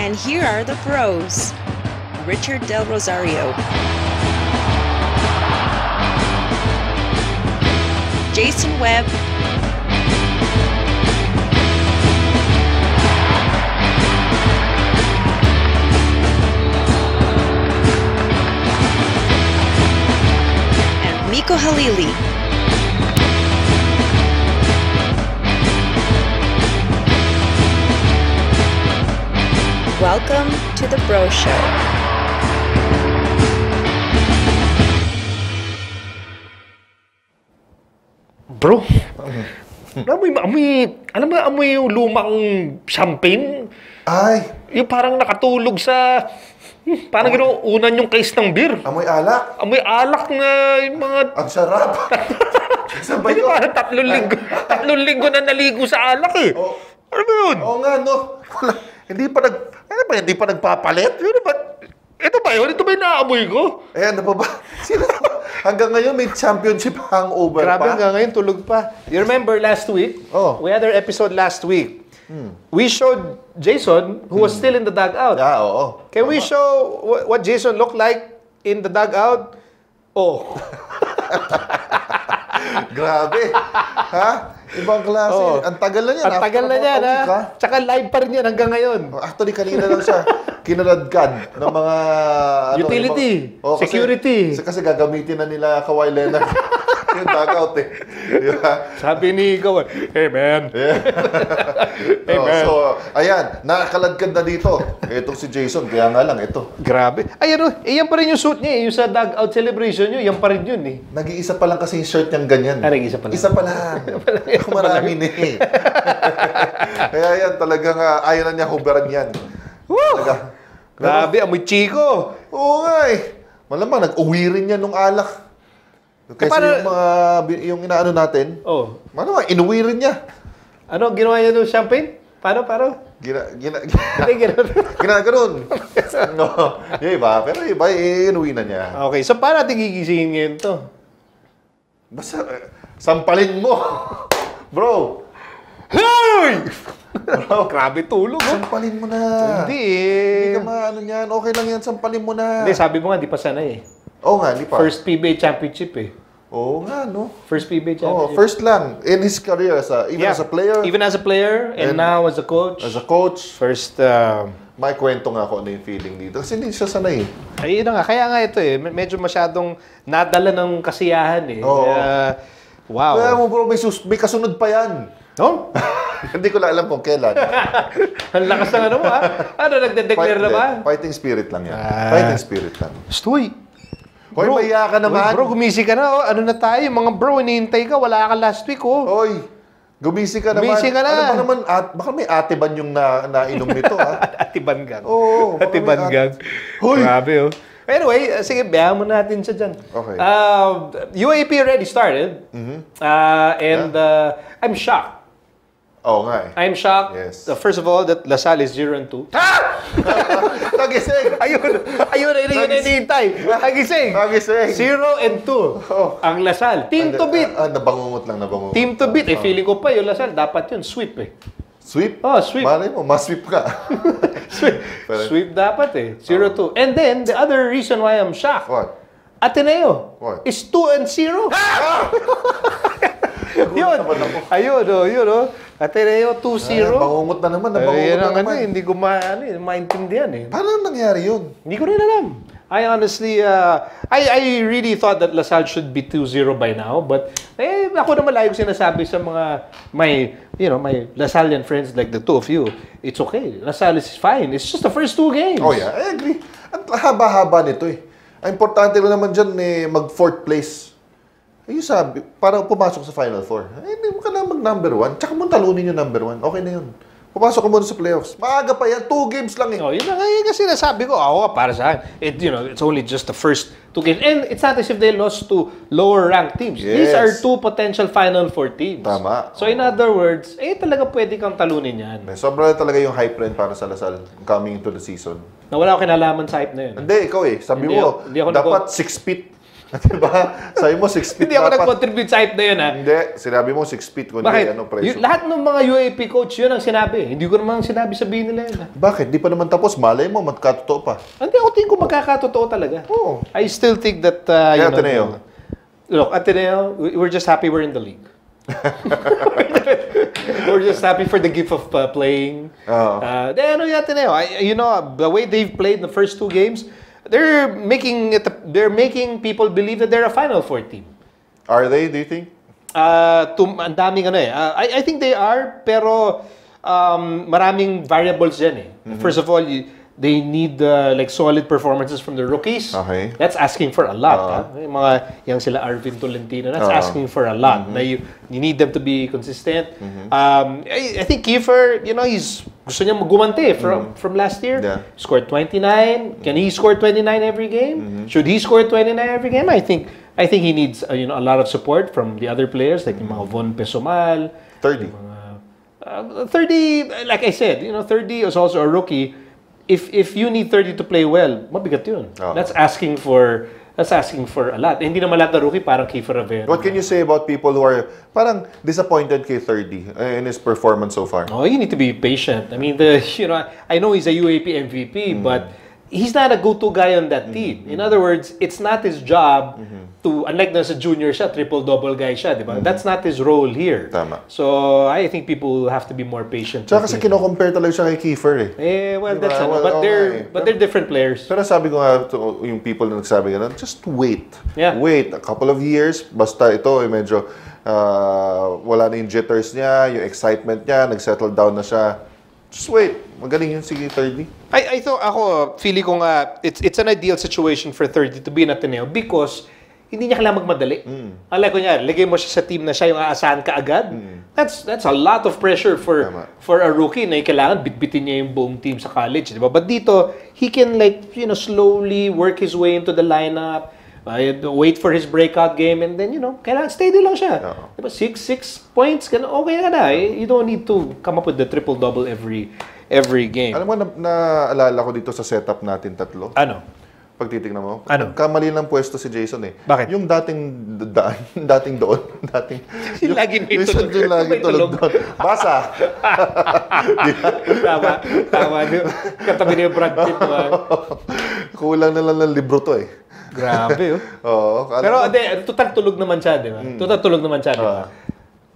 And here are the pros. Richard Del Rosario, Jason Webb, and Mico Halili. Welcome to the Bro Show. Bro, amoy, amoy, alam mo, amoy yung lumang champagne. Ay, Yung parang nakatulog sa, hmm, parang gano'n, unan yung case ng beer. amoy alak. Amoy alak na yung mga, Ang sarap. Sabay hindi ko. parang tatlong linggo, tatlong linggo na naligo sa alak eh. Oh. Ano ba yun? Oo nga, no. Hindi pa nag... Ano ba, hindi pa nagpapalit? Ano ba? Ito ba yun? Ito ba yung naamoy ko? Eh, ano pa ba? Sino ba? Hanggang ngayon may championship hangover Grabe pa. hanggang ngayon, tulog pa. You remember last week? Oh. We had our episode last week. We showed Jason, who was still in the dugout. Ah, oo. Can we show wh- what Jason looked like in the dugout? Oh. Grabe. ha? Ibang klase. Oh. Ang tagal na yan. Ang tagal na a ha? week, Tsaka live pa rin yan hanggang ngayon. Oh, Actually, kanina lang siya kinaladkad ng mga... ano, Utility, mga- Oh, kasi- security. Kasi, kasi gagamitin na nila Kawhi Leonard yung dugout eh. Di ba? Sabi ni Ikaw, hey man. hey Oh, man. so, ayan, nakakaladkad na dito. Itong si Jason, kaya nga lang, ito. Grabe. Ay, ano, eh, yan pa rin yung suit niya eh. Yung sa dugout celebration niyo, yan pa rin yun eh. Nag-iisa pa lang kasi yung shirt niyang ganyan. Ah, nag-iisa pa lang. Isa pa lang. Marami na eh. Kaya yan, talagang uh, ayaw na niya huberan yan. Talaga. Grabe, amoy chico. Oo nga eh. Malamang, nag-uwi rin yan nung alak. Kasi paano- yung mga, yung inaano natin, Oh. malamang, inuwi rin niya. Ano, ginawa niya ng champagne? Paano, paano? Gina, gina, Hindi, ginawa. gina, ganun. no. Yung iba, pero iba, eh, inuwi na niya. Okay, so paano natin gigisingin ngayon to? Basta, eh, sampalin mo. Bro, Hoy! Grabe tulog, oh. sampalin mo na. Hindi Hindi eh. ka maano niyan. Okay lang yan, sampalin mo na. Hindi, sabi mo nga, di pa sanay eh. Oo nga, hindi pa. First PBA championship eh. Oo nga, no? First PBA championship. first lang. In his career, as a, even Yeah. as a player, Even as a player, and, And now as a coach. as a coach, First, uh, may kwento nga ako ano yung feeling dito. Kasi hindi siya sanay. ayun na nga. Kaya nga ito eh. med- Medyo masyadong nadala ng kasiyahan eh. Oo. Kaya, wow. Kaya mo bro, may, sus- may kasunod pa yan. No? hindi ko lang alam kung kailan. Ang lakas ng ano mo ha? Ano, nagde-declare na ba? Fighting spirit lang yan. Ah. Fighting spirit lang. Stoy. Hoy, maya ka naman. Uy, bro, gumising ka na. Oh. Ano na tayo? Mga bro, inihintay ka. Wala ka last week, oh. Hoy, gumising ka naman. Gumising ka na. Ano ba naman, at, baka may ate ban yung na, nainom nito, ha? Ati Banggang. Oo, baka Ati may Banggang. Hoy! Grabe, oh. Anyway, uh, sige, bayan mo natin siya dyan. Okay. Uh, UAP already started. Uh, and uh, I'm shocked. Oo nga eh. I'm shocked. Yes. Uh, first of all, that Lasal is 0 and 2. Nagising! Ayun! Ayun! Ayun! Ayun! Hinihintay! Nagising! Nagising! 0 and 2. Oh. Ang Lasal. Team to beat. Ah, nabangungot lang, nabangungot. Team to beat. Eh, feeling ko pa yung Lasal. Dapat yun. Sweep eh. Sweep? Oh, sweep. Malay mo, mas-sweep ka. Sweep, Pero- sweep dapat eh. 0-2. And then, the other reason why I'm shocked, What? Ateneo What? is 2 and 0. yun. naman ako. Ayun, oh, yun, oh. Ateneo 2-0. Bangungot na naman, Ay, nabangungot yan na ano, naman. eh, hindi ko ma, ano, eh, maintindihan eh. Paano nangyari yun? Hindi ko rin alam. I honestly, uh, I, I really thought that Lasal should be 2-0 by now. But, eh, ako naman lagi ko sinasabi sa mga, my, you know, my Lasallian friends like the two of you, it's okay. Lasal is fine. It's just the first two games. Oh yeah, I agree. Ang haba-haba nito eh. Ang importante lang naman dyan eh, mag-fourth place. Ayun sabi, parang pumasok sa Final Four. Eh, hindi mo ka na mag-number one. Tsaka mo talunin yung number one. Okay na yun. Pumasok ka muna sa playoffs. Maaga pa yan. Two games lang eh. Oh, yun na nga yun kasi nasabi ko, ako para sa akin, it, you know, it's only just the first two games. And it's not as if they lost to lower ranked teams. These Yes. are two potential Final Four teams. Tama. So in other words, eh talaga pwede kang talunin yan. Eh, Sobra talaga yung hype rin para sa Lasal coming into the season. Na wala akong kinalaman sa hype na yun. Hindi, ikaw eh. Sabi Hindi mo, hindi ako dapat six feet. diba? Sabi mo, 6 feet Hindi ako dapat. nag-contribute sa hype na yun, ha? Hindi, sinabi mo 6 feet, kundi Bakit? ano, presyo. Yung- lahat ng mga UAP coach, yun ang sinabi. Hindi ko naman sinabi sabihin nila yun. ha? Bakit? Di pa naman tapos. Malay mo, magkatotoo pa. Hindi ako tingin ko magkakatotoo talaga. Oo. I still think that, uh, you Kaya know, Ateneo. Look, Ateneo, we- we're just happy we're in the league. we're just happy for the gift of uh, playing. Oo. Uh, ano yung Ateneo? I, you know, the way they've played the first two games, they're making it, they're making people believe that they're a Final Four team. Are they, do you think? Uh, tum ang daming ano eh. Uh, I, I think they are, pero um, maraming variables dyan eh. Mm-hmm. First of all, you, they need uh, like solid performances from the rookies. Okay. That's asking for a lot. Oo. ah. Yung mga, yung sila Arvin Tolentino, that's Oo. asking for a lot. Mm-hmm. Na you, you need them to be consistent. Um, I, I think Kiefer, you know, he's gusto niya magumante from from last year. Mm-hmm. Yeah. Scored 29. Can he score 29 every game? Mm-hmm. Should he score 29 every game? I think I think he needs uh, you know a lot of support from the other players like yung mga Von Pesomal. 30. Uh, 30 like I said, you know 30 is also a rookie. If if you need 30 to play well, mabigat yun. Oo. That's asking for that's asking for a lot. Eh, Hindi naman lahat na rookie parang Kiefer Rivera. What can you say about people who are parang disappointed kay 30 in his performance so far? Oh, you need to be patient. I mean, the you know, I know he's a UAP MVP, Mm. but he's not a go-to guy on that team. In other words, it's not his job Mm-hmm. to unlike na sa junior siya, triple-double guy siya, di ba? That's not his role here. Tama. So, I think people have to be more patient. Tsaka kasi kino-compare talaga siya kay Kiefer eh. Eh, well, Diba? that's ano, Well, but oo they're but they're different players. Pero sabi ko nga, to, yung people na nagsabi ganun, just wait. Yeah. Wait, a couple of years, basta ito, eh, medyo ah, wala na yung jitters niya, yung excitement niya, nag-settle down na siya. Just wait. Magaling yun si 30. I, I thought ako, feeling ko nga, it's, it's an ideal situation for 30 to be in Ateneo because hindi niya kailangan magmadali. Mm. Unlike kunyari, ligay mo siya sa team na siya yung aasahan ka agad. That's that's a lot of pressure for Mm. Tama. for a rookie na kailangan bitbitin niya yung buong team sa college, di ba? But dito, he can like, you know, slowly work his way into the lineup, uh, wait for his breakout game, and then, you know, kailangan steady lang siya. Oo. Di ba? Six, six points, ganun, okay ka na. You don't need to come up with the triple-double every every game. Alam mo, na, naalala ko dito sa setup natin tatlo. Ano? Pag titignan mo, Ano? kamali ng pwesto si Jason eh. Bakit? Yung dating daan, dating doon, dating... Yung laging may yung, tulog. Yung laging May tulog tulog. doon. Basa! tama, tama. Katabi yung Brad Pitt. Kulang na lang ng libro to eh. Grabe, oh. Oo. Pero hindi, total tulog naman siya, di ba? Total tulog naman siya, di ba?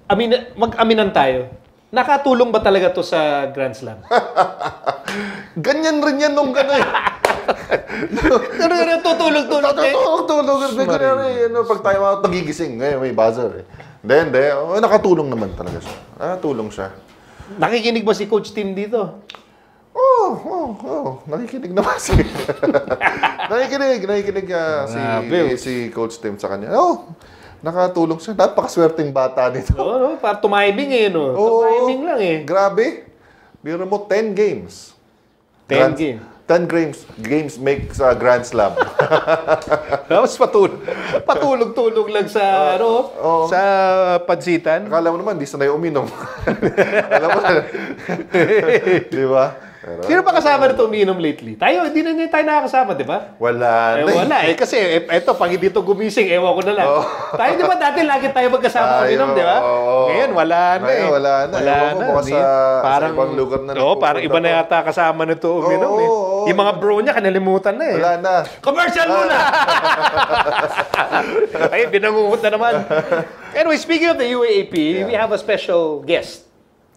Amin, mag-aminan tayo. Nakatulong ba talaga to sa Grand Slam? Ganyan rin yan nung gano'n eh. Ano ano tutulog-tulog eh? Tutulog, tulog. Ganyan rin. Ano, pag tayo mga nagigising, ngayon may buzzer eh. Hindi, hindi. Oh, nakatulong naman talaga siya. Nakatulong siya. Nakikinig ba si Coach Tim dito? Oo, oh, oo, oh, Nakikinig naman si... nakikinig, nakikinig ah, si, Grabe. si Coach Tim sa kanya. Oh, nakatulong siya. Napakaswerteng bata nito. Oo, no? Para tumiming eh, no? Oo. Tumiming lang eh. Grabe. Biro mo, 10 games. 10 Grand- game. 10 games games make sa Grand Slam. Tapos patulog. Patulog-tulog lang sa, ano, oo. sa pansitan. Akala mo naman, di sanay uminom. Alam mo na. di ba? Pero, Sino ba kasama nito umiinom lately? Tayo, hindi na niya tayo nakakasama, di ba? wala Eh, na. wala eh. Kasi eh, eto, pag hindi ito gumising, ewan ko na lang. Tayo, di ba dati lagi tayo magkasama Tayo, uminom, di ba? oo. Ngayon, wala na eh. wala na. Wala Ewan ko, na. Di- sa- sa ibang lugar na Oo, parang iba na to. yata kasama nito uminom Oo, eh. oo. Yung mga bro niya, kanalimutan na eh. Wala na. Commercial muna! Ay, binangungot na naman. Anyway, speaking of the UAAP, Yeah. we have a special guest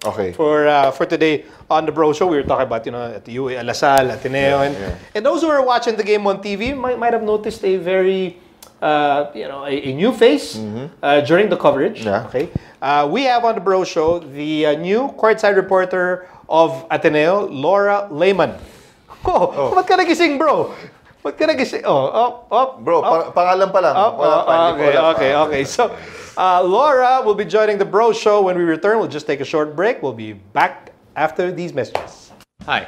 Okay. for uh, for today on the Bro Show. We were talking about you know at UA Lasal, Ateneo, and yeah. and those who are watching the game on TV might, might have noticed a very uh, you know a, a new face uh, during the coverage. Mm-hmm. Yeah. Okay, uh, we have on the Bro Show the uh, new courtside reporter of Ateneo, Laura Lehman. Oh, ba't ka nagising, bro? Ba't ka nagising? Oh, oh, oh. Bro, oh. pa- pangalan pa lang. Oh, wala oh, pa. hindi pa okay, wala pa. okay, okay. So, uh, Laura will be joining the Bro Show when we return. We'll just take a short break. We'll be back after these messages. Hi.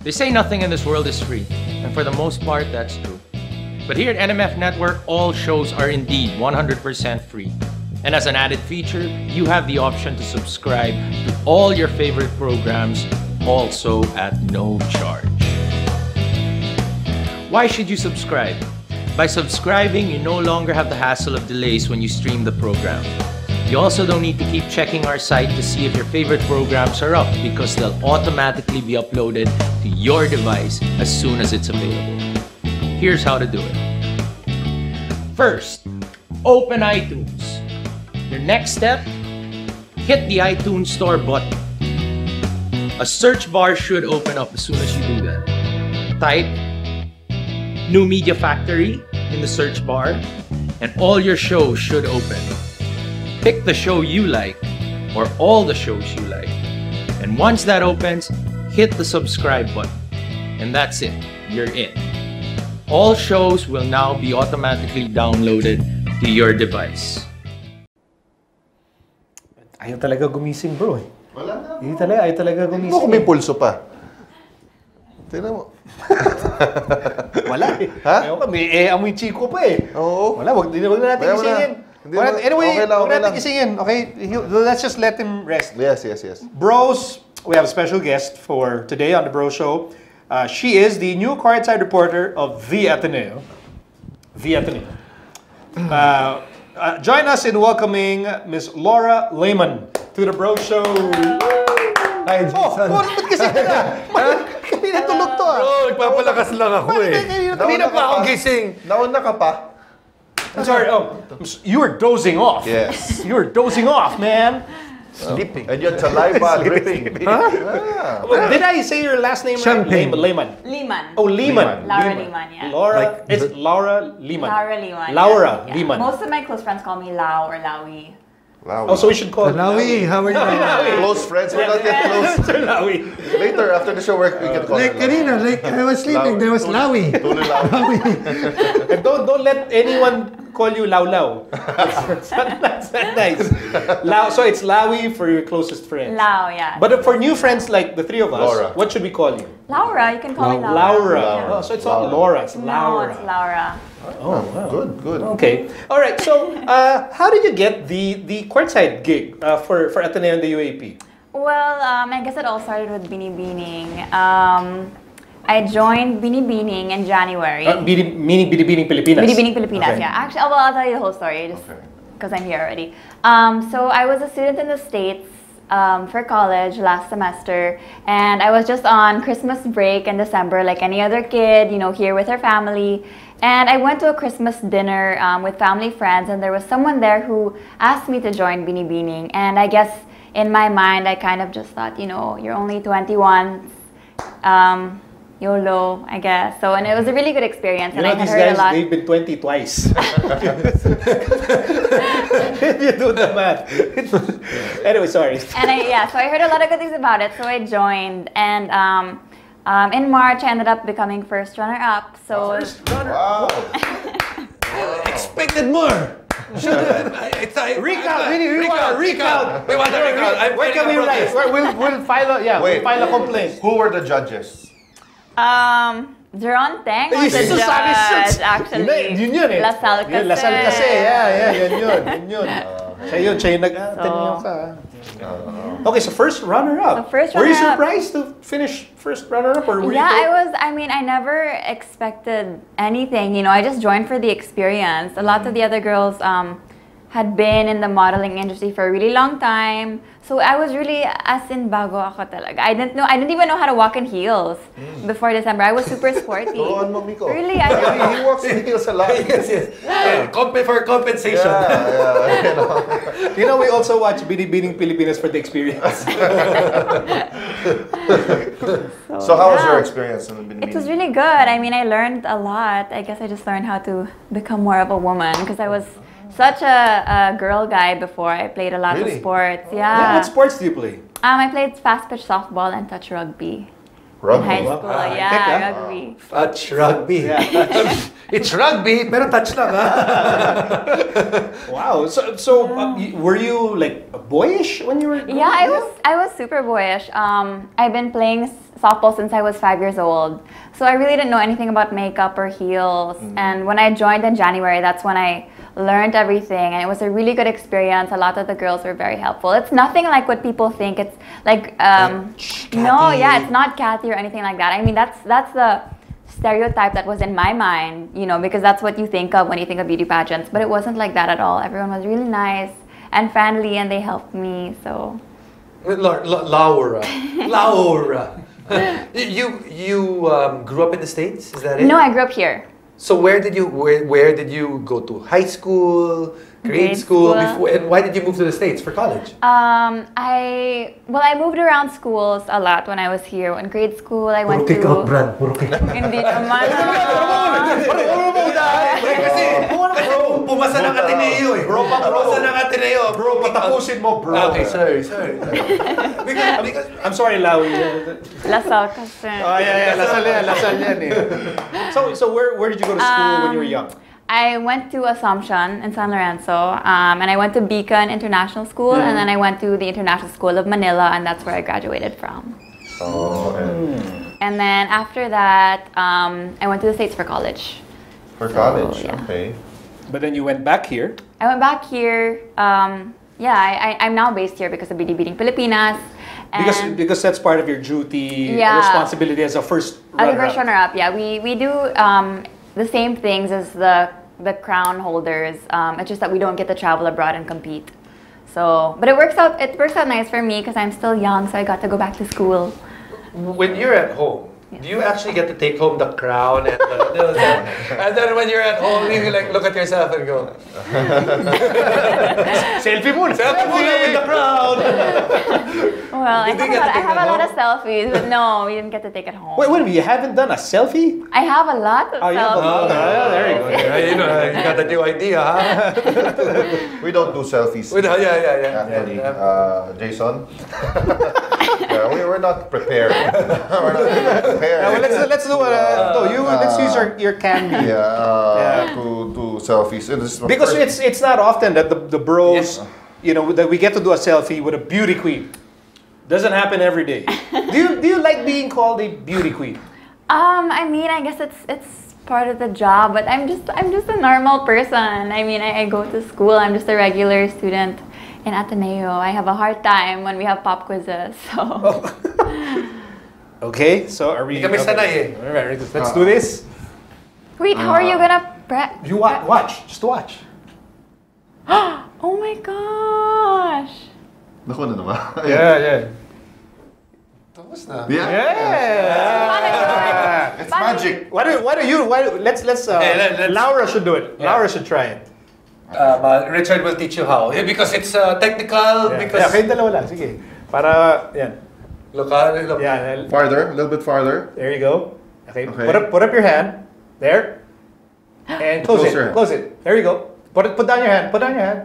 They say nothing in this world is free, and for the most part, that's true. But here at NMF Network, all shows are indeed 100% free. And as an added feature, you have the option to subscribe to all your favorite programs also at no charge. Why should you subscribe? By subscribing, you no longer have the hassle of delays when you stream the program. You also don't need to keep checking our site to see if your favorite programs are up because they'll automatically be uploaded to your device as soon as it's available. Here's how to do it. First, open iTunes. Your next step, hit the iTunes Store button. A search bar should open up as soon as you do that. Type New Media Factory in the search bar, and all your shows should open. Pick the show you like, or all the shows you like. And once that opens, hit the subscribe button. And that's it, you're in. All shows will now be automatically downloaded to your device. Ayaw talaga gumising, bro. eh. Wala na. Hindi talaga, ayaw talaga Tingnan mo gumising. kung may pulso pa. Tingnan mo. Wala eh. Ha? Ayaw ka, may eh, amoy chiko pa eh. Oo. Wala, wag, wag na natin wala. Hindi Wag na- anyway, okay lang, wag okay natin lang. gisingin. Okay? Let's just let him rest. Yes, yes, yes. Bros, we have a special guest for today on the Bro Show. Uh, she is the new courtside reporter of The Ateneo. The Ateneo. Uh, uh, join us in welcoming Miss Laura Lehmann to the Bro Show. Hi, Oh, Jason. oh ba't kasi ka na? Kanina tulog to ah. Bro, nagpapalakas lang ako eh. Kanina pa ako gising. Nauna ka pa. I'm sorry. Oh, you were dozing off. Yes. You were dozing off, man. Sleeping. And your saliva dripping. Well, Did I say your last name Champagne. right? Lehmann. Lehmann. Oh, Lehmann. Laura Lehmann, yeah. Laura. Like it's the- Laura Lehmann. Laura Lehmann. Laura yeah. Lehmann. Most of my close friends call me Lau or Laui. Wow. Oh, so we should call Lawi, how are you? close friends. We're not yet close. Mr. Lawi. Later, after the show, we we can call Like her kanina, like I was sleeping, there was Lawi. Tuloy lang. And don't don't let anyone call you Lau Lau. That's not, that's not nice. Lau, so it's Lawi for your closest friends. Lau, yeah. But for new friends like the three of us, Laura. what should we call you? Laura, you can call me Laura. Laura. Laura. Oh, so it's not Laura. Laura, No, Laura. it's Laura. Oh, wow. Good, good. Okay. All right. So, uh, how did you get the the courtside gig uh, for for Ateneo and the UAAP? Well, um, I guess it all started with Binibining. Um, I joined Binibining in January. Uh, Bini, mini Binibining Pilipinas. Binibining Pilipinas, Okay. yeah. Actually, well, I'll tell you the whole story just Okay. because I'm here already. Um, so I was a student in the States um, for college last semester, and I was just on Christmas break in December, like any other kid, you know, here with her family. And I went to a Christmas dinner um, with family friends, and there was someone there who asked me to join Binibining. And I guess in my mind, I kind of just thought, you know, you're only 21. Um, YOLO, I guess. So, and it was a really good experience, You and know, I had these heard guys, a lot. they've been 20 twice. you do the math. anyway, sorry. and I, yeah, so I heard a lot of good things about it, so I joined. And um, um, in March, I ended up becoming first runner-up. So Wow. Expected more. Should I, it's I, Recount, we, we want a recount. We want a recount. Where can we write? we'll, we'll file a, yeah, Wait. we'll file a complaint. Who were the judges? Um, Jeron Teng was the Jesus, sabi, judge, sus. actually. Yun, yun yun eh. La Salle kasi. Yun, La Salle kasi, yeah, yeah, yun yun, yun yun. Siya yun, siya yung nag, ah, So- tinanong ka. Okay, so first runner-up. So first Were you surprised to finish first runner-up or were Yeah, you I was. I mean, I never expected anything. You know, I just joined for the experience. A lot of the other girls um, had been in the modeling industry for a really long time. So I was really as in bago ako talaga. I didn't know. I didn't even know how to walk in heels before December. I was super sporty. Turuan mo, Mico. Really, I He, he walks in heels a lot. yes, yes. Uh, comp- for compensation. Yeah, yeah. You know. You know, we also watch Binibining Pilipinas for the experience. So how was your experience in the Binibini? It was really good. I mean, I learned a lot. I guess I just learned how to become more of a woman because I was such a, a girl guy before. I played a lot Really? of sports. yeah, Yeah. what sports do you play? Um, I played fast pitch softball and touch rugby in Rugby. high school. Ah, yeah, teka. rugby. Touch rugby. Yeah. it's rugby, pero touch lang ha. Wow. So, so uh, were you like boyish when you were? growing Yeah, I was I was super boyish. Um, I've been playing softball since I was five years old, so I really didn't know anything about makeup or heels. And when I joined in January, that's when I learned everything, and it was a really good experience. A lot of the girls were very helpful. It's nothing like what people think. It's like um, no, yeah, it's not Kathy or anything like that. I mean, that's that's the stereotype that was in my mind, you know, because that's what you think of when you think of beauty pageants. But it wasn't like that at all. Everyone was really nice and friendly, and they helped me. So La- La- Laura. Laura. you you um, grew up in the states? Is that it? no, I grew up here. So where did you where, where did you go to? High school, grade, Grade school, school. before, and why did you move to the states for college? Um, I well, I moved around schools a lot when I was here. In grade school, I went to. Brad. Puro kick out. Hindi naman. Kasi, bro, pumasa ng Ateneo eh. Bro, pumasa ng Ateneo. Bro, patapusin mo, bro. Okay, sorry, sorry. because, because, I'm sorry, Lawi. La Salle kasi. Oh, yeah, yeah. La Salle yan, La Salle yan eh. So, so where, where did you go to school when you were young? I went to Assumption in San Lorenzo, um, and I went to Beacon International School, and then I went to the International School of Manila, and that's where I graduated from. Oh, and And then after that, um, I went to the States for college. for So, college, yeah. okay. But then you went back here. I went back here. Um, yeah, I, I, I'm now based here because of Binibining Pilipinas. And Because because that's part of your duty, Yeah. responsibility as a first as a runner-up. first runner-up, yeah, we, we do um, the same things as the the crown holders. Um, it's just that we don't get to travel abroad and compete. So, but it works out. It works out nice for me because I'm still young, so I got to go back to school. when you're at home, do you actually get to take home the crown and the, and then when you're at home, you like look at yourself and go, Selfie muna. Selfie muna with the crown. Well, I You have, didn't a lot, I have a lot of selfies, but no, we didn't get to take it home. Wait, wait a minute. You haven't done a selfie? I have a lot of Oh, you have a selfies. lot. Yeah, there you go. yeah, you know, you got a new idea, huh? We don't do selfies. With, yeah, yeah, yeah, yeah. Actually, yeah. uh, Jason. Yeah, we were not prepared. we're not prepared. Yeah, well, let's let's do uh, no, you let's use your your candy. yeah, uh, Yeah. to do selfies. It is Because first- it's it's not often that the, the bros, Yes. you know, that we get to do a selfie with a beauty queen. Doesn't happen every day. do you do you like being called a beauty queen? Um, I mean, I guess it's it's part of the job, but I'm just I'm just a normal person. I mean, I, I go to school. I'm just a regular student in Ateneo. I have a hard time when we have pop quizzes. So Okay, so are we? Hindi kami okay. sanay eh. All right, let's do this. wait, how are you gonna prep? You watch, watch, just watch. Oh my gosh! Naku na naman. yeah. yeah. Tapos na. Yeah. Yeah. It's magic. Why do why do you why do, let's let's uh, Okay, let- let's- Laura should do it. Yeah. Laura should try it. Um, uh, Richard will teach you how. Yeah, because it's uh, technical, Yeah, because... yeah kayong dalawa lang. Sige. Para yan. Look, uh, look. Yeah, Farther, a little bit farther. There you go. Okay. Okay. Put up put up your hand. There. And close Close it. your hand. Close it. There you go. Put it put down your hand. Put down your hand.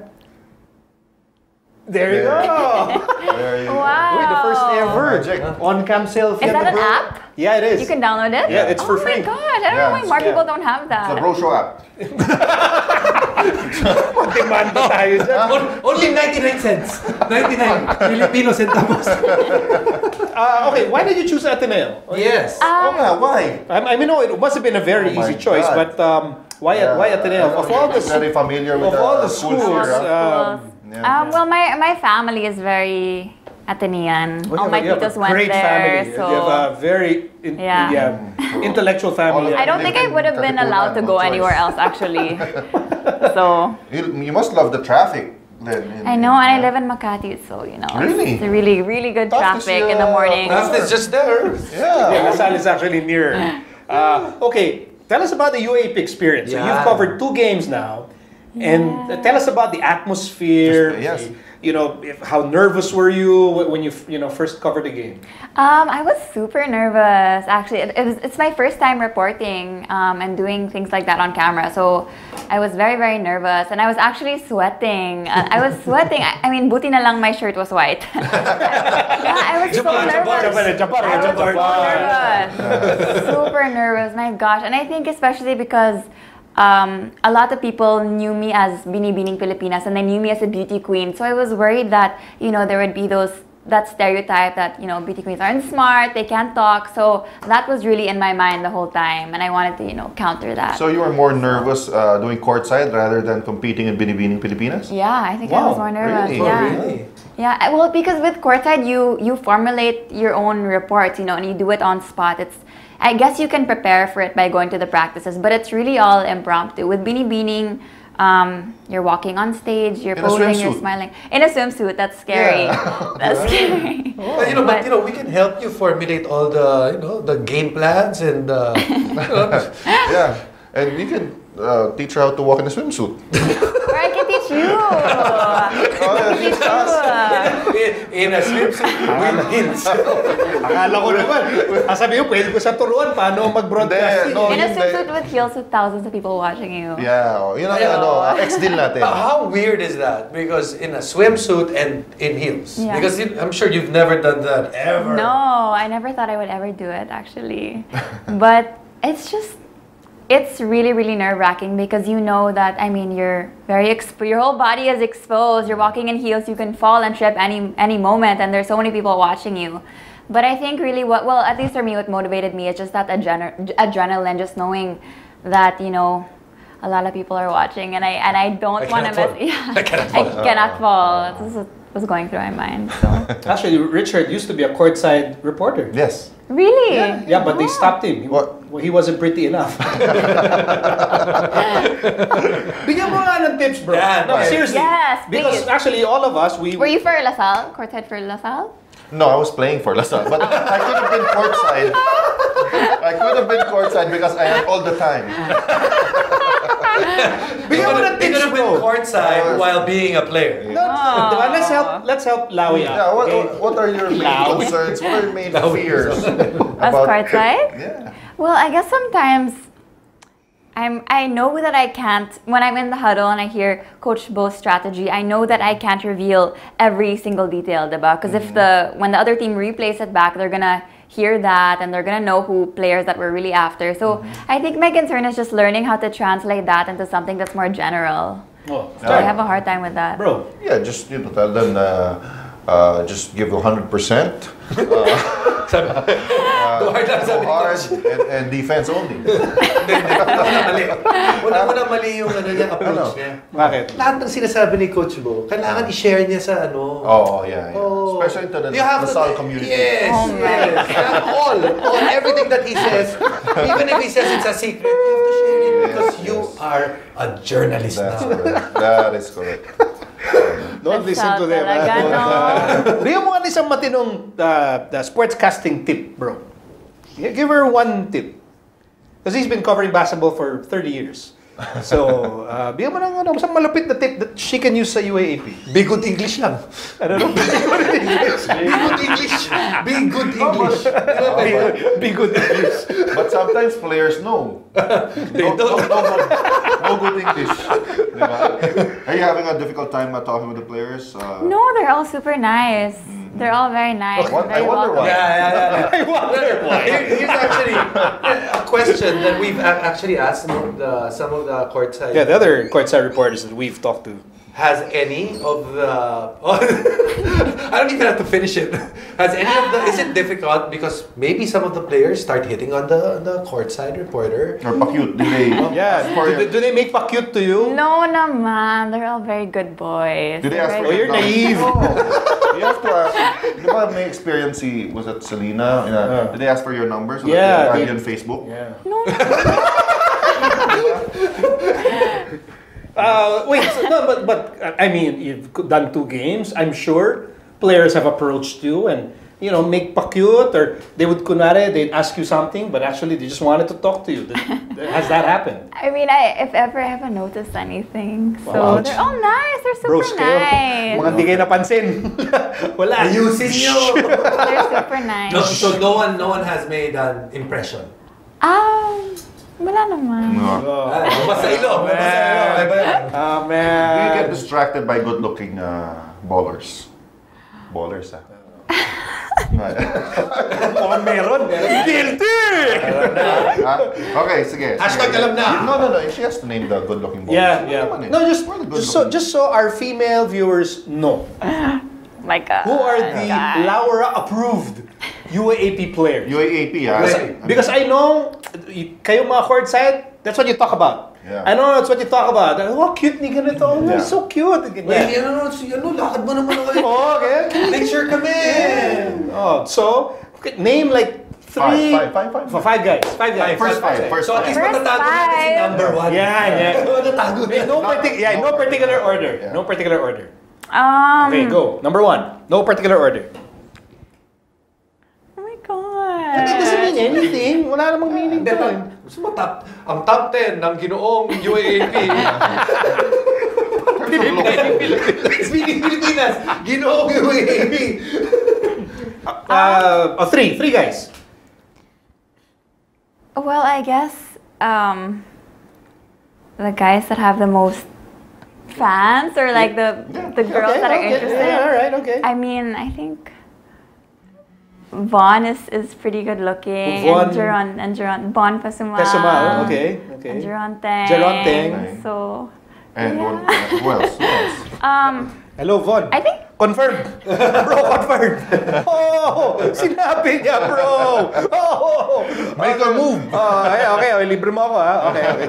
There you There. go. There you go. Wow! Wait, the first ever Magic. on-cam selfie. Is at that the an bro- app? Yeah, it is. You can download it. Yeah, it's for oh free. my gosh! I don't know Yeah. why more Yeah. people don't have that. The Bro Show app. Demanda tayo dyan. Only 99 cents. 99 Filipino centavos. Uh, okay, why did you choose Ateneo? yes. Oh Um, nga, why? I, I mean, no, it must have been a very Oh easy choice, God. but um, why Yeah, why Ateneo? Of all the very familiar with of all the schools schools, here, huh? um, Yeah. Um, well, my, my family is very Atenean. well, All my you have a titos went great there, family. so You have a very in, Yeah. yeah, intellectual family. I don't think I would have been allowed to go choice. anywhere else actually. so You, you must love the traffic. Then, in- I know, and I live in Makati, so you know, Really? it's really, really good Tough to traffic see, in the uh, morning. That's it's just there. Yeah, Yeah. La Salle is actually near. Uh, okay, tell us about the UAAP experience. So you've covered two games now, and Yeah. tell us about the atmosphere. Yes. the- you know, if, how nervous were you when you you know first covered the game? Um, I was super nervous. Actually, it, it was, it's my first time reporting um, and doing things like that on camera. So I was very, very nervous, and I was actually sweating. Uh, I was sweating. I, I mean, buti na lang my shirt was white. yeah, I was so nervous. Japan, Japan, I was so nervous. super nervous. My gosh, and I think especially because. Um, a lot of people knew me as Bini Binibining Pilipinas and they knew me as a beauty queen. So I was worried that, you know, there would be those that stereotype that, you know, beauty queens aren't smart, they can't talk. So that was really in my mind the whole time and I wanted to, you know, counter that. So you were more nervous uh, doing courtside rather than competing in Bini Binibining Pilipinas? yeah, I think I was more nervous. really? Yeah. Oh, really? Yeah, well, because with courtside, you you formulate your own reports, you know, and you do it on spot. It's I guess you can prepare for it by going to the practices, but it's really all impromptu. With Binibining, um, you're walking on stage, you're In posing, you're smiling. In a swimsuit, that's scary. Yeah. That's scary. But, you know, but, But- you know, we can help you formulate all the, you know, the game plans and, uh, Yeah. And you can uh, teach her how to walk in a swimsuit. or I can teach you. I can teach in, in a swimsuit with hints. Akala ko naman. Sabi ko, pwede ko sa turuan paano mag-broadcast. No. In a hindi. swimsuit with heels with thousands of people watching you. Yeah. Oh, yun ang Yeah. ano, uh, ex-deal natin. Uh, how weird is that? Because in a swimsuit and in heels. Yeah. Because you, I'm sure you've never done that ever. No, I never thought I would ever do it actually. but it's just it's really really nerve wracking because you know that I mean you're very exp- your whole body is exposed. You're walking in heels, you can fall and trip any any moment and there's so many people watching you. But I think really what well at least for me what motivated me is just that adren- adrenaline just knowing that you know a lot of people are watching and I and I don't want to miss yeah I cannot I fall. cannot oh. fall. This is what was going through my mind. So Actually, Richard used to be a courtside reporter. Yes. really Yeah, but they Oh. stopped him. He, What? well, he wasn't pretty enough. Bigyan mo nga ng tips, bro. Yeah, no, right. seriously. Yes, Because please. actually, all of us, we... Were you for LaSalle? Courtside for LaSalle? No, I was playing for LaSalle, but I could have been courtside. I could have been courtside because I had all the time. Bigyan mo ng They tips, could have been bro. courtside uh, while being a player. No, diba? Uh, let's help, let's help Lawi out. Yeah, what, okay? what, what are your main Loud. concerns? What are your main Loud. fears? As courtside? Yeah. Well, I guess sometimes I'm I know that I can't when I'm in the huddle and I hear Coach Bo's strategy, I know that I can't reveal every single detail, diba? Because if the when the other team replays it back, they're gonna hear that and they're gonna know who players that we're really after. So I think my concern is just learning how to translate that into something that's more general. Oh, So I have a hard time with that. Bro, Yeah, just you know, tell them uh, uh, just give 100%. Go hard lang Go hard and, and defense only. mali. Una-una mali yung ano niya, approach Ano? niya. bakit? Lahat ng sinasabi ni Coach Bo, kailangan i-share niya sa ano. Oh, yeah, yeah. Oh. Especially to the You have to- LaSalle community. Yes, Oh, yes. all, all, everything that he says, even if he says it's a secret, you have to share it because Yes, you yes. are a journalist That's now. correct. That is correct. Don't That's listen to them. talaga, ah. no? Bigyan mo nga ng isang matinong uh, uh, sportscasting tip, bro. Give her one tip. Because he's been covering basketball for 30 years. So, uh, bigyan mo ng ano, isang malupit na tip that she can use sa UAAP. Be good English lang. Ano no? Be good English. Be good English. be, be good English. But sometimes players know. They no, don't. No, no, good, no good English. Diba? Are you having a difficult time uh, talking with the players? Uh, No, they're all super nice. They're all very nice. What- I wonder welcoming. why. Yeah, yeah, yeah. I wonder why. Here's actually a question that we've actually asked some of the, some of the courtside. Yeah, the other courtside reporters that we've talked to. Has any of the? I don't even have to finish it. Has any of the? Is it difficult because maybe some of the players start hitting on the the courtside reporter? Or pa-cute? Do they? Yeah, For, do, do they make pa cute to you? No no, naman. They're all very good boys. do they They're ask for very Oh, you're your naive. You have to ask. Di ba may experience si, was it Selena? Uh, Did they ask for your number so Yeah, that they they- you on Facebook? Yeah. No. Uh, wait, so, no, but but uh, I mean, you've done two games. I'm sure players have approached you and you know make pa cute or they would kunare they'd ask you something, but actually they just wanted to talk to you. Has that happened? I mean, I if ever I haven't noticed anything. So Wow. they're all nice. They're super Bros kayo. nice. Mga hindi kayo napansin. Wala. Ayusin nyo. They're super nice. No, so no one, no one has made an impression. Um, wala naman. No. Basta ilong. Basta ilong. Iba yan. Ah, Do you get distracted by good-looking uh, ballers? Ballers, ah. Mukhang meron. Guilty! Ah, okay, sige. Hashtag sige. alam na. No, no, no. She has to name the good-looking ballers. Yeah, yeah. eh? No, just, just so just so our female viewers know. My God. Who are the God. Laura approved UAAP players? UAAP, ah. Wait, Because I know, y- kayo mga courtside, that's what you talk about. Yeah. I know that's what you talk about. Oh, cute ni ganito. Oh, Yeah. so cute. Wait, Ganyan. ano, si- ano, lakad mo naman ako. Oh, okay. Picture kami. Oh, so, name like three, Five, five, five, For five guys. Five guys. First five, first So at least five. First matatago natin si number one. Yeah, yeah. matatago na. No, partic- yeah, no particular order. Yeah. No particular order. Um, Okay, go. Number one. No particular order. My It god. doesn't mean anything. Wala namang meaning Hindi, to. pag, gusto mo top, ang top 10 ng ginoong UAAP. Speaking Pilipinas, ginoong UAAP. Uh, oh, three. Three guys. Well, I guess um, the guys that have the most fans or like the the girls Okay, that are okay. interested. Yeah, all right, okay. I mean, I think Von is, is pretty good looking. Von- And Jeron, and Jeron, Von Pessumal. Pessumal, okay, okay. And Jeron Teng. Jeron Teng. So, And Yeah. one, who else? Who else? um, Hello, Von. I think Confirmed. bro, confirmed. Oh, sinabi niya, bro. Oh. Make a move. Oh, okay, okay, okay. Libre mo ako, ha? Okay, okay.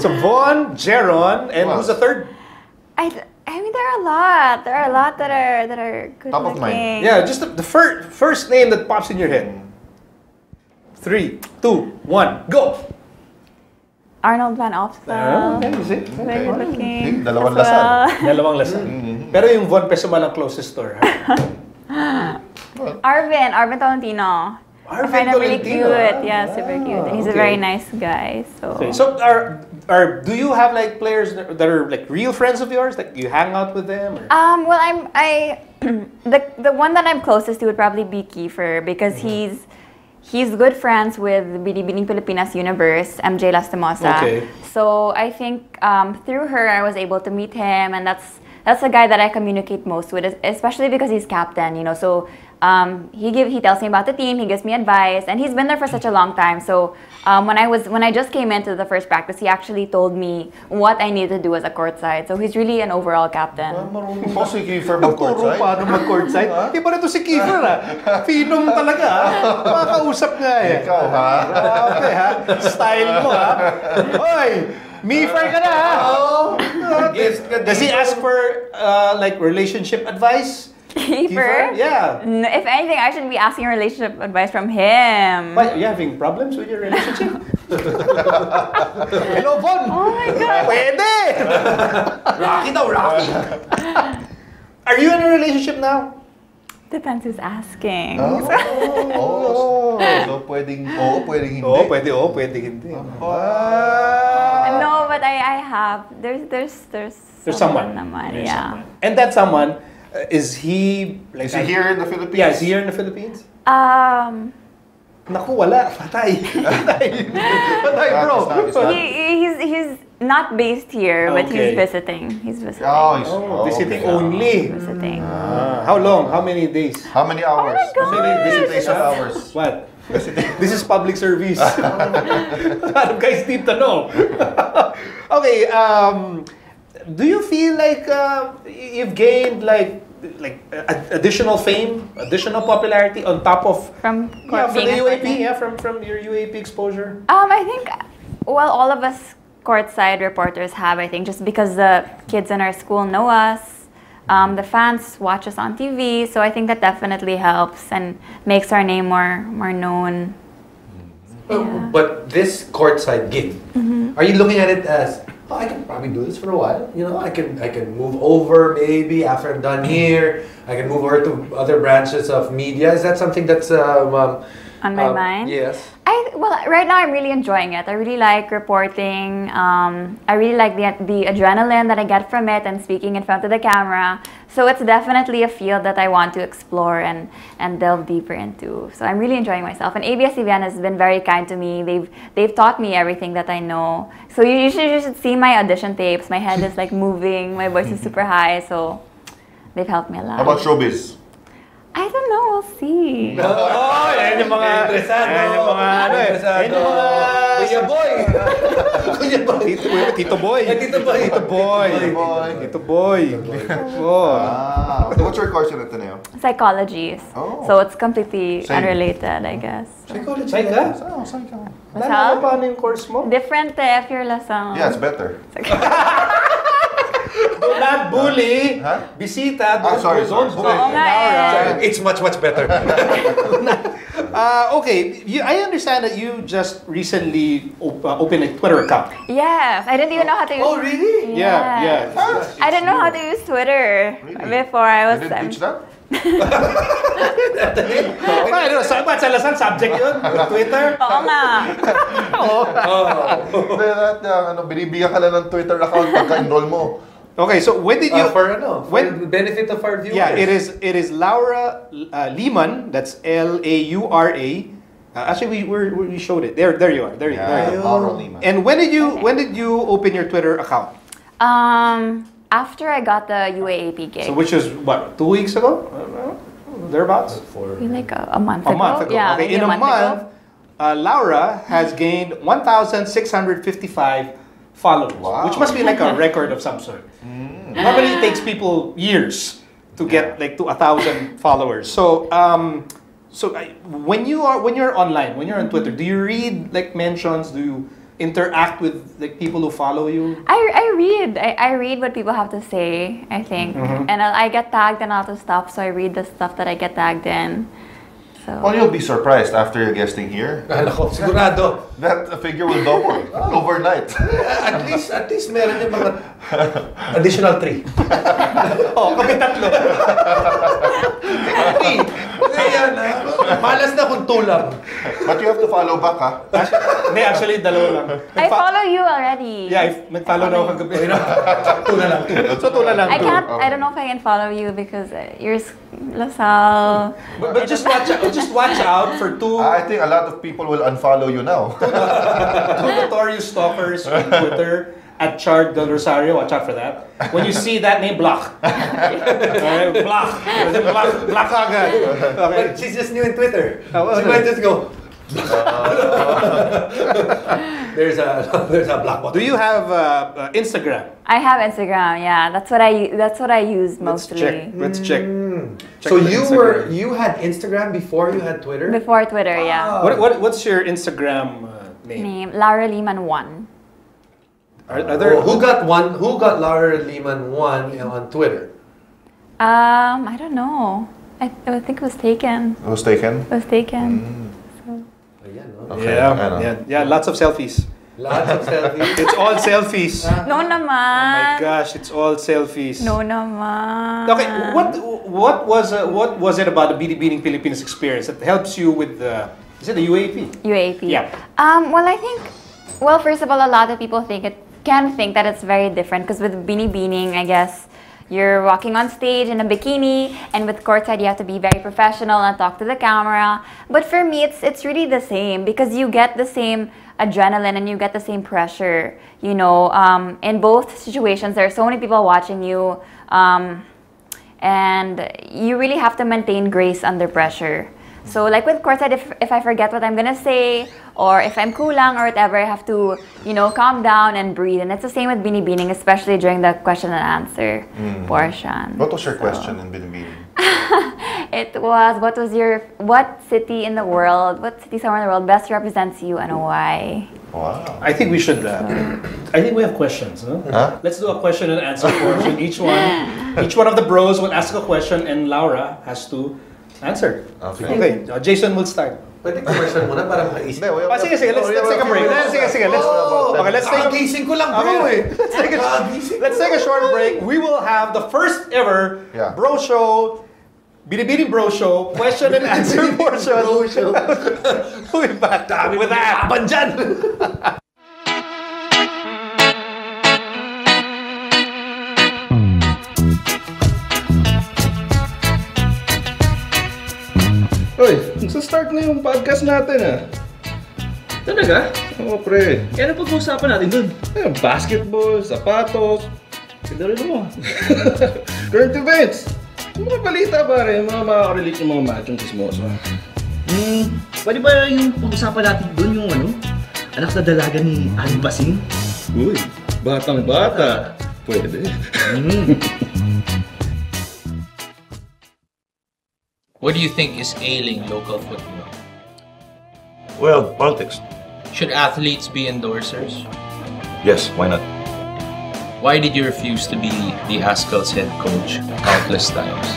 so, Von, Jeron, and Wow. who's the third? I, th- I mean there are a lot. There are a lot that are that are good Top of mind. Yeah, just the, the first first name that pops in your head. Three, two, one, go. Arnold Van Opstal. Ah, okay, you see? Very good looking. Okay, dalawang as well. Dalawang La Salle. Pero yung Von Pessumal ang closest store. ha? Arvin, Arvin Tolentino. I Arvin find him really cute. ah. Yeah, super cute. And he's a very nice guy. So, Okay, so are are do you have like players that that are like real friends of yours? Like you hang out with them? Or? um, well, I'm I the the one that I'm closest to would probably be Kiefer because Mm-hmm. he's he's good friends with Binibining Pilipinas Universe, MJ Lastimosa. Okay. So I think um, through her I was able to meet him, and that's that's the guy that I communicate most with, especially because he's captain. You know, so um, he give he tells me about the team, he gives me advice, and he's been there for such a long time. So um, when I was when I just came into the first practice, he actually told me what I needed to do as a courtside. So he's really an overall captain. Marunong pa si Kiefer Magturo mag-courtside. paano mag-courtside? Iba na to si Kiefer ah. Phenom talaga ah. Makakausap nga eh. Ikaw, ha? Grabe ha. Style mo ha. Hoy! Mifer ka na ha. Yes, ka Does he ask for uh, like relationship advice? Kiefer? Yeah. No, if anything, I should be asking relationship advice from him. Why, are you having problems with your relationship? Hello, Von! Oh my God. Pwede! Rocky daw, Rocky. Are you in a relationship now? Depends who's asking. Oh, oh, so pwedeng, oo, pwedeng hindi. Oo, pwede, oo, pwede hindi. Ah. No, but I, I have. There's there's there's There's someone. naman, There's yeah. someone. And that someone, is he like Is he here in the Philippines? Yeah, is he here in the Philippines? Um, Naku, wala. Patay. Patay. Patay, bro. He, he's he's not based here, but Okay. he's visiting. He's visiting. Oh, he's, Oh, visiting okay. only. Visiting. Ah, how long? How many days? How many hours? my How many gosh. visitation hours? What? this is public service. A lot of guys need to know. okay, um, do you feel like uh, you've gained like like a- additional fame, additional popularity on top of From yeah, court from the UAAP, court- yeah, from from your UAAP exposure? Um, I think, well, all of us courtside reporters have, I think, just because the kids in our school know us. Um, the fans watch us on TV, so I think that definitely helps and makes our name more more known. Uh, But this courtside gig, are you looking at it as, oh, I can probably do this for a while. You know, I can I can move over maybe after I'm done here. I can move over to other branches of media. Is that something that's um, um, On my um, mind? Yes. I well, right now I'm really enjoying it. I really like reporting. Um, I really like the the adrenaline that I get from it and speaking in front of the camera. So it's definitely a field that I want to explore and and delve deeper into. So I'm really enjoying myself. And ABS-CBN has been very kind to me. They've they've taught me everything that I know. So you, you should you should see my audition tapes. My head is like moving. My voice is super high. So they've helped me a lot. How about showbiz? I don't know. We'll see. Oh, yan yung mga... Interesado. Yan yung mga... Ano, eh, Interesado. yan yung mga... Kuya Boy. Kuya Boy. Tito, Tito Boy. Tito Boy. Tito Boy. Tito Boy. Tito Boy. Oh. Ah, so what's your course in Ateneo? Psychology. Oh. So it's completely Same. unrelated, I guess. Psychology. Saan ka? Alam Saan? mo paano yung course mo? Different eh, if you're Lasang. Yeah, it's better. can't bully. Huh? Bisita. Ah, Don't, sorry, don't sorry, bully sorry. Oo eh. It's much, much better. Uh, okay, you, I understand that you just recently op- uh, opened a Twitter account. Yes, I didn't even know how to use. oh, really? Yeah, Yes. yeah. I didn't know how to use Twitter Really? before I You was. didn't teach that? Oh, ano, sa, ba't sa Lasal subject yun? Twitter? Oo nga. Hindi, that, uh, ano, binibigyan ka lang ng Twitter account pagka-enroll mo. Okay, so when did you... Uh, for ano? For when- the benefit of our viewers. yeah, it is it is Laura uh, Lehmann. That's L A U R A. Uh, actually, we we're, we showed it. There, there you are. There you there you are. Laura Lehmann. And when did you when did you open your Twitter account? Um, after I got the UAAP gig, So which was what two weeks ago, thereabouts. For, maybe like a, a month A ago. month ago. Yeah, okay, in a, month, month, ago. uh, Laura has gained 1,655 followers, Wow. which must be like a record of some sort. Normally, it takes people years to get like to a thousand followers. So, um, so I, when you are when you're online, when you're on Twitter, do you read like mentions? Do you interact with like people who follow you? I, I read I, I read what people have to say I think Mm-hmm. and I, I get tagged in a lot of stuff so I read the stuff that I get tagged in so Well, you'll be surprised after you're guesting here. Kala ko, sigurado. That figure will double overnight. at least, at least meron yung mga additional three. Oh, kami tatlo. Three. Kaya na. Malas na kung two lang. But you have to follow back, ha? Hindi, actually, dalawa lang. I follow you already Yeah, if nag-follow na ako kagabi. Two lang. So, tuna lang. I can't I don't know if I can follow you because uh, you're s- LaSalle But, but just watch out, just watch out for two I think a lot of people will unfollow you now. two notorious stalkers on Twitter at Chard Del Rosario. Watch out for that. When you see that name, block. Alright, block. Kasi block, block. Okay. But she's just new in Twitter. Oh, she might just go. there's a there's a black button. Do you have uh, uh, Instagram? I have Instagram yeah that's what I that's what I use mostly. Let's mostly check. Let's check. check So you Instagram. were you had Instagram before you had Twitter? before Twitter yeah What, what, what's your Instagram uh, name? name Laura Lehmann one Are, are there? Who got one? Who got Laura Lehmann one on Twitter? um I don't know I, I think it was taken It was taken. it was taken Ayan, no? Okay, yeah, I know. yeah, yeah, lots of selfies. Lots of selfies. It's all selfies. no Oh my gosh, it's all selfies. no naman Okay, what what was uh, what was it about the Binibining Pilipinas experience that helps you with the is it the UAP? UAP. Yeah. Um, well, I think, well, first of all, a lot of people think it can think that it's very different because with Binibining, I guess you're walking on stage in a bikini, and with courtside, you have to be very professional and talk to the camera. But for me, it's it's really the same because you get the same adrenaline and you get the same pressure. You know, um, in both situations, there are so many people watching you. Um, and you really have to maintain grace under pressure. So like with courtside, if, if I forget what I'm gonna say, or if I'm kulang or whatever, I have to, you know, calm down and breathe. And it's the same with Binibining, especially during the question and answer portion. What was your So, question in Binibini? It was, what was your, what city in the world, what city somewhere in the world best represents you and why? Wow. I think we should. Uh, I think we have questions. No? Huh? Let's do a question and answer portion. Each one, each one of the bros will ask a question, and Laura has to answer. Okay. Okay. uh, Jason will start. Pwede commercial muna para makaisip. Hindi, Ah, sige, sige. Let's, let's take a break. Let's, sige, sige. Let's, okay, let's take a Kagising ko lang, bro Okay. eh. Let's take a, let's take a short break. We will have the first ever Yeah. bro show, Binibini Bro Show, question and answer portion. Bro show. We'll be back with that. Laban dyan! Hoy, magsa-start na yung podcast natin ah. Talaga? Oo, pre. Eh, ano pag-uusapan natin dun? Eh, basketball, sapatos. Rin mo. Current events. Yung mga balita pare, yung mga makakarelate yung mga machong chismoso. Hmm, pwede ba yung pag-usapan natin dun yung ano? Anak na dalaga ni Ali Basing? Uy, batang bata. Pwede. What do you think is ailing local football? Well, politics. Should athletes be endorsers? Yes, why not? Why did you refuse to be the Azkals head coach countless times?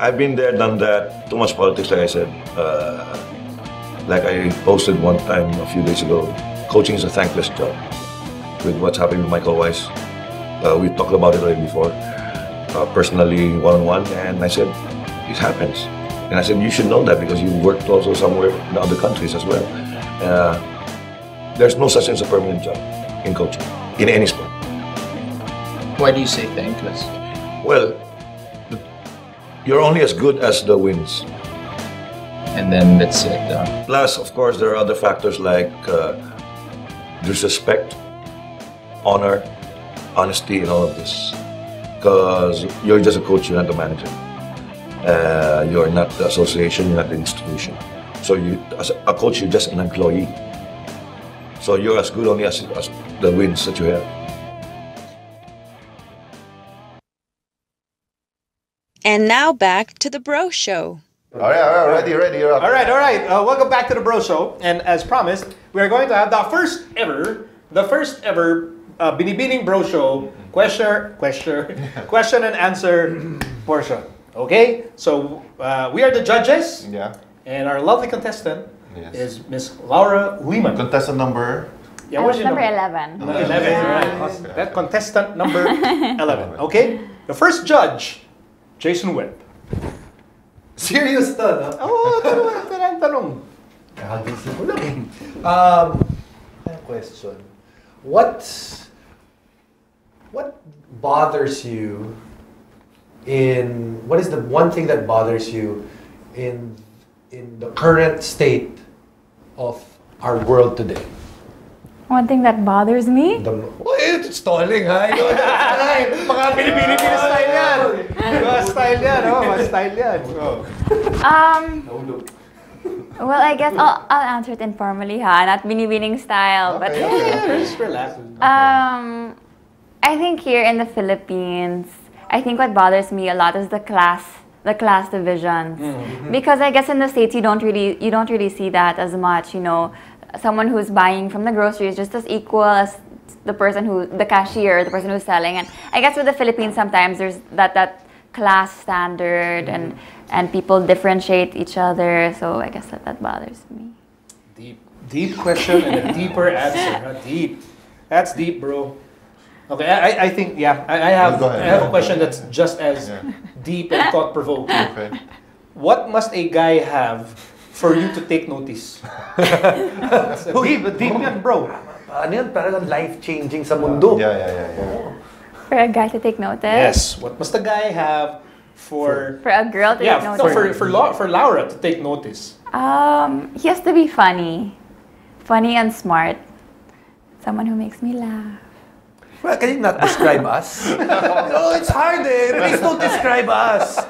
I've been there, done that. Too much politics, like I said. Uh, like I posted one time a few days ago, coaching is a thankless job. With what's happening with Michael Weiss, uh, we talked about it already before, uh, personally, one-on-one, and I said, it happens. And I said, you should know that because you worked also somewhere in other countries as well. Uh, there's no such thing as a permanent job in coaching, in any sport. Why do you say thankless? Well, you're only as good as the wins. And then that's it. Uh, Plus, of course, there are other factors like uh, disrespect, honor, honesty, and all of this. Because you're just a coach, you're not the manager. Uh, you're not the association, you're not the institution. So you, as a coach, you're just an employee. So you're as good only as, as the wins that you have. And now back to the Bro Show. All right, all right, ready, ready. All right, all right. Uh, welcome back to the Bro Show. And as promised, we are going to have the first ever, the first ever uh, Binibining Bro Show question, question, question and answer portion. Okay, so uh, we are the judges, Yeah. and our lovely contestant Yes. is Miss Laura Lehmann. Contestant number. Yeah, what's was your number number? 11. 11, right. That contestant number 11. Okay? The first judge, Jason Webb. Serious to, no? Oh, tanong, tanong. Lang. Um, ano question? What, what bothers you in, what is the one thing that bothers you in, in the current state of our world today? One thing that bothers me? The, oh, it's stalling, ha? You know, that's fine. Mga Pilipino style yan. Mga style yan, oh. Mga style yan. Oh. Um, well, I guess I'll, I'll answer it informally, ha? Not binibining style. Okay, but okay. Just relax. Um, I think here in the Philippines, I think what bothers me a lot is the class, the class divisions. Mm-hmm. Mm-hmm. Because I guess in the states you don't really you don't really see that as much. You know, someone who's buying from the grocery is just as equal as the person who the cashier, the person who's selling. And I guess with the Philippines sometimes there's that that class standard and mm-hmm. and people differentiate each other. So I guess that that bothers me. Deep, deep question and a deeper answer. huh? Deep. That's deep, bro. Okay, I, I- I think, yeah, I, I have, Go. I have a question that's just as Yeah. deep and thought provoking. Okay. What must a guy have for you to take notice? That's a deep, deep yan, bro. Ano yan? Parang life-changing sa mundo. Yeah, yeah, yeah, yeah. For a guy to take notice. Yes. What must a guy have for, For a girl to yeah, take no, notice. for, for, Lau- for Laura to take notice? Um, he has to be funny. Funny and smart. Someone who makes me laugh. Well, can you not describe us? no, it's hard eh. Please don't describe us.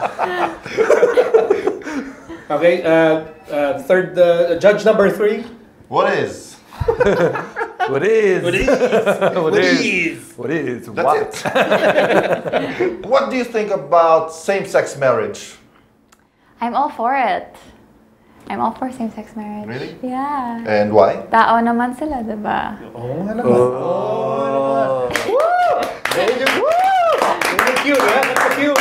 Okay, uh, uh, third, uh, judge number three. What is? What is? What is? What is? What is? That's what? it. what do you think about same-sex marriage? I'm all for it. I'm all for same-sex marriage. Really? Yeah. And why? Tao naman sila, diba? Oh, nga naman. Oh, Very cute, eh? That's a cute.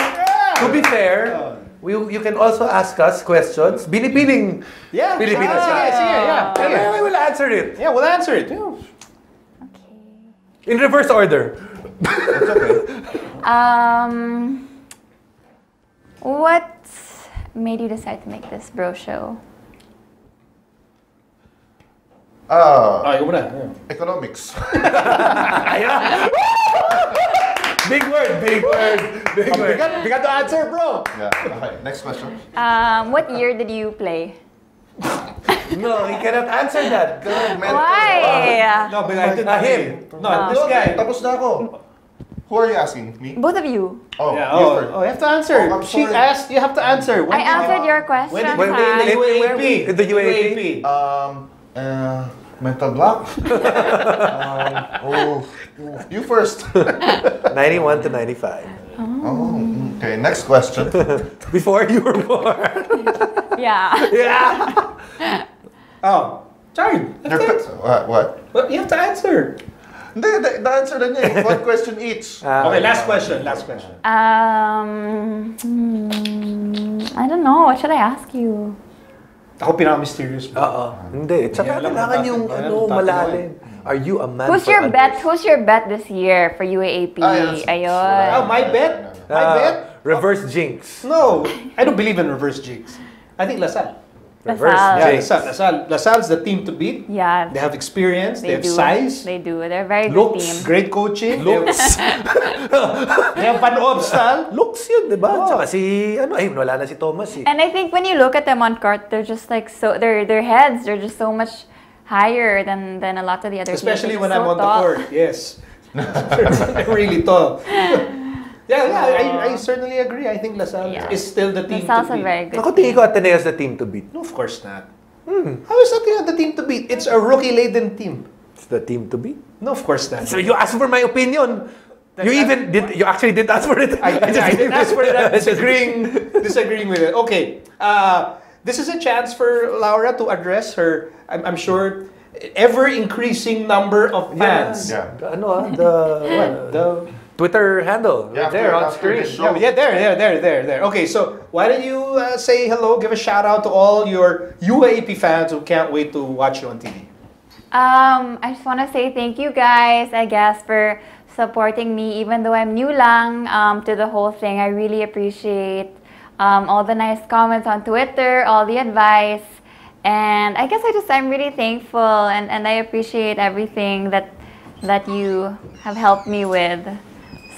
To be fair, we, you can also ask us questions. Binibining. Yeah, Filipino sige, sige, yeah. And sige. we will answer it. Yeah, we'll answer it. Yeah. In reverse order. Um, what made you decide to make this bro show? Ah, Ah, ikaw muna. Yeah. economics. Big word, big word, big word. Bigat, bigat to answer, bro. yeah. Okay. Next question. Um, what year did you play? No, he cannot answer that. Man. Why? No, but I did Ah, him. No, this guy. Tapos na ako. Who are you asking? Me? Both of you. Oh, Yeah, you oh, first. oh, you have to answer. Oh, I'm she sorry. asked, you have to answer. When I did you- answered your question. When did When- when- ha? when- UAP. where we? The UAP? Um, uh, mental block. um, oh, you first. 91 to 95. Oh, okay. Next question. Before you were born. Yeah. yeah. Oh, sorry. You Your have pe- to, what? What? but you have to answer. Hindi, the, the answer na niya eh. One question each. Okay, last question, last question. Um, hmm, I don't know. What should I ask you? Ako pinaka-mysterious mo. Oo. Hindi. Tsaka Hindi alam kailangan yung ano, malalim. Are you a man Who's for your others? bet? Who's your bet this year for UAAP? Ah, yes. Ayun. Oh, my bet? My Ah, bet? Reverse jinx. No, I don't believe in reverse jigs. I think LaSalle. Reverse La Salle. Yeah, jinx. LaSalle. LaSalle. LaSalle's the team to beat. Yeah. They have experience. They, They have do. size. They do. They're a very good team. Great coaching. Looks. They have Van Opstal. Looks yun, di ba? Tsaka si, ano, ay, wala na si Thomas eh. And I think when you look at them on court, they're just like so. Their their heads, they're just so much higher than than a lot of the other. Especially teams. when They're I'm so on the court. Yes. They're really tall. Yeah, yeah, I, I certainly agree. I think LaSalle Yeah. is still the team LaSalle's to a beat. very good. Ako tingin ko Ateneo's the team to beat. No, of course not. Hmm. How is that the team to beat? It's a rookie-laden team. It's the team to beat. No, of course not. So you asked for my opinion. You even did. You actually didn't ask for it. I, I, just I didn't ask for it. I'm disagreeing, disagreeing with it. Okay. Uh, this is a chance for Laura to address her, I'm, I'm sure, ever increasing number of fans. Yeah. Ano ah, the, what, the Twitter handle Yeah, right there on screen. this show. Yeah, yeah, there, there, there, there, there. Okay, so why don't you uh, say hello, give a shout out to all your UAP fans who can't wait to watch you on TV. Um, I just want to say thank you guys, I guess, for supporting me, even though I'm new lang um, to the whole thing. I really appreciate um, all the nice comments on Twitter, all the advice, and I guess I just I'm really thankful and, and I appreciate everything that that you have helped me with.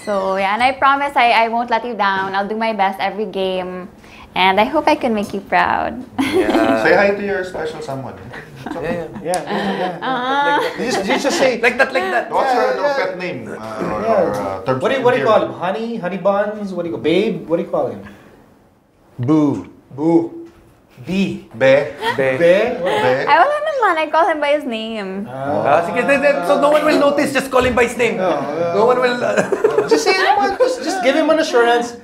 So yeah, and I promise I, I won't let you down. I'll do my best every game, and I hope I can make you proud. Yeah. Say hi to your special someone. Yeah, yeah. Yeah, yeah, yeah. Uh, You just, you just say, Like that, like that. What's Yeah, your no, yeah. pet name? Uh, or, Yeah. or, uh, terms what do you, what do you call him? Honey, honey buns. What do you call babe? What do you call him? Boo. Boo. B. Be. Be. Be. Be. I wala naman. I call him by his name. Ah, sige, then- then- so no one will notice. Just call him by his name. No one will. uh, Just say naman, just, just give him an assurance.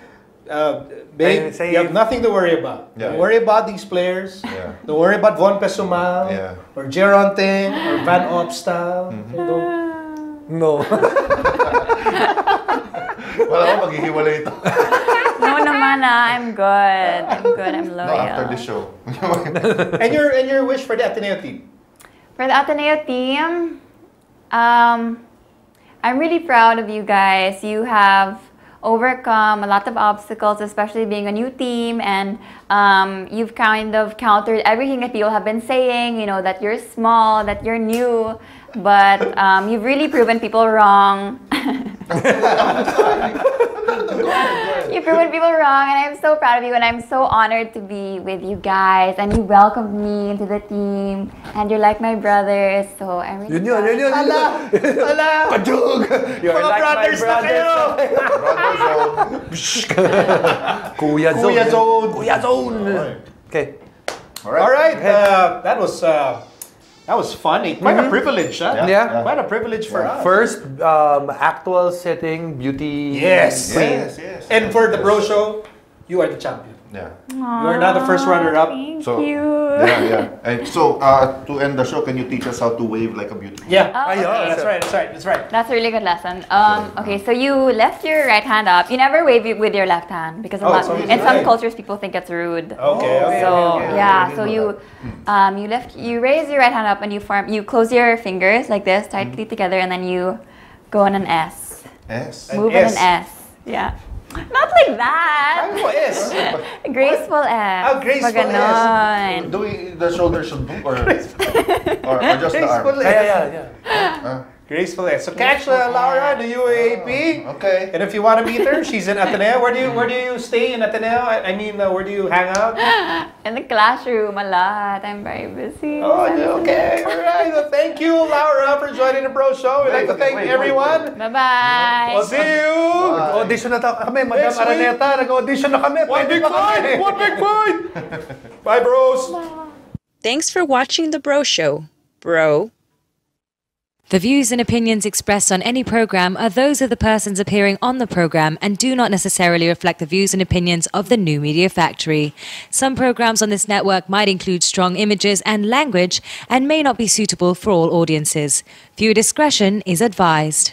Uh, babe, Say- say- you have nothing to worry about. Yeah. Don't worry about these players. Yeah. Don't worry about Von Pessumal Yeah. or Jeron Teng or Van Opstal. Don't- no. Wala ko maghihiwalay ito. No naman ah. I'm good. I'm good. I'm loyal. No, after the show. and your and your wish for the Ateneo team. For the Ateneo team, um, I'm really proud of you guys. You have overcome a lot of obstacles, especially being a new team, and um, you've kind of countered everything that people have been saying. You know that you're small, that you're new, but um, you've really proven people wrong. You've proven people wrong, and I'm so proud of you, and I'm so honored to be with you guys. And you welcomed me into the team, and you're like my brothers, so I'm really Yun yun, yun yun. yun. Ala! Kajug! You're Mga like brothers my na kayo! Brother Zone. Kuya Zone. Kuya Zone. Kuya Zone. Okay. All right. All right, uh, that was uh, that was funny. Quite a privilege, huh? Mm-hmm. Yeah. Quite a privilege for us. First, um, actual setting, beauty. Yes. Yes, yes. And for the Bro Show, you are the champion. Yeah. You are not the first runner-up. Thank So, you. yeah, yeah. And so, uh, to end the show, can you teach us how to wave like a beauty? Yeah. Oh, okay. oh, That's right. That's right. That's right. That's a really good lesson. Um, okay, so you left your right hand up. You never wave with your left hand because Oh, lot, in some right. cultures people think it's rude. Okay. okay, So okay, okay. yeah, so you um, you left you raise your right hand up and you form you close your fingers like this tightly together and then you go on an S. Yes. An Move in S. an S. Yeah. Not like that. Ano is? Graceful S. Ah, graceful Pag ganon. Do we, the shoulder should move or, or, or just the arm? Graceful Yeah, S. yeah, yeah. Uh, Graceful So catch uh, Laura, the UAP. okay. And if you want to meet her, she's in Ateneo. Where do you Where do you stay in Ateneo? I, I mean, uh, where do you hang out? In the classroom a lot. I'm very busy. Oh, okay. All right. Well, thank you, Laura, for joining the Bro Show. We'd like to thank wait, wait, everyone. Bye-bye. We'll see you. Audition na ta kami, Madam Next week. Araneta. Nag-audition na kami. One big ba kami? fight. One big fight. Bye, bros. Thanks for watching The Bro Show. Bro The views and opinions expressed on any program are those of the persons appearing on the program and do not necessarily reflect the views and opinions of the New Media Factory. Some programs on this network might include strong images and language and may not be suitable for all audiences. Viewer discretion is advised.